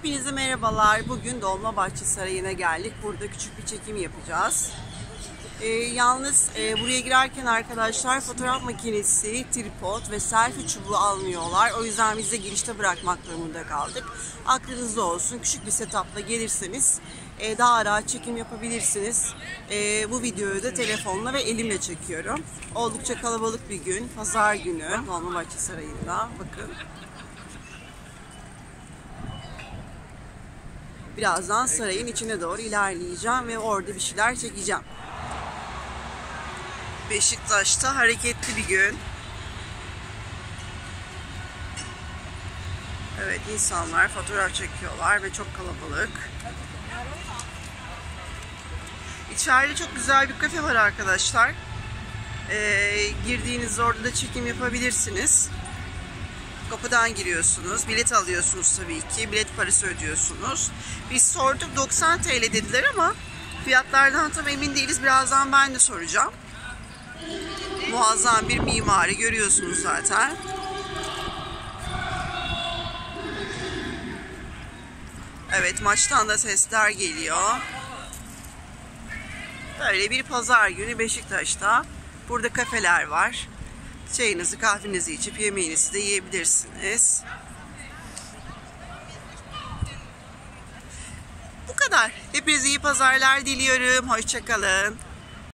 Hepinize merhabalar. Bugün Dolmabahçe Sarayı'na geldik. Burada küçük bir çekim yapacağız. Ee, yalnız e, buraya girerken arkadaşlar fotoğraf makinesi, tripod ve selfie çubuğu almıyorlar. O yüzden biz de girişte bırakmak durumunda kaldık. Aklınızda olsun. Küçük bir setupla gelirseniz e, daha rahat çekim yapabilirsiniz. E, bu videoyu da telefonla ve elimle çekiyorum. Oldukça kalabalık bir gün. Pazar günü Dolmabahçe Sarayı'nda. Bakın. Birazdan sarayın içine doğru ilerleyeceğim ve orada bir şeyler çekeceğim. Beşiktaş'ta hareketli bir gün. Evet insanlar fotoğraf çekiyorlar ve çok kalabalık. İçeride çok güzel bir kafe var arkadaşlar. Ee, girdiğinizde orada da çekim yapabilirsiniz. Kapıdan giriyorsunuz. Bilet alıyorsunuz tabii ki. Bilet parası ödüyorsunuz. Biz sorduk 90 TL dediler ama fiyatlardan tam emin değiliz. Birazdan ben de soracağım. Muazzam bir mimari görüyorsunuz zaten. Evet maçtan da sesler geliyor. Böyle bir pazar günü Beşiktaş'ta. Burada kafeler var. Çayınızı kahvenizi içip yemeğinizi de yiyebilirsiniz. Bu kadar. Hepinize iyi pazarlar diliyorum. Hoşçakalın.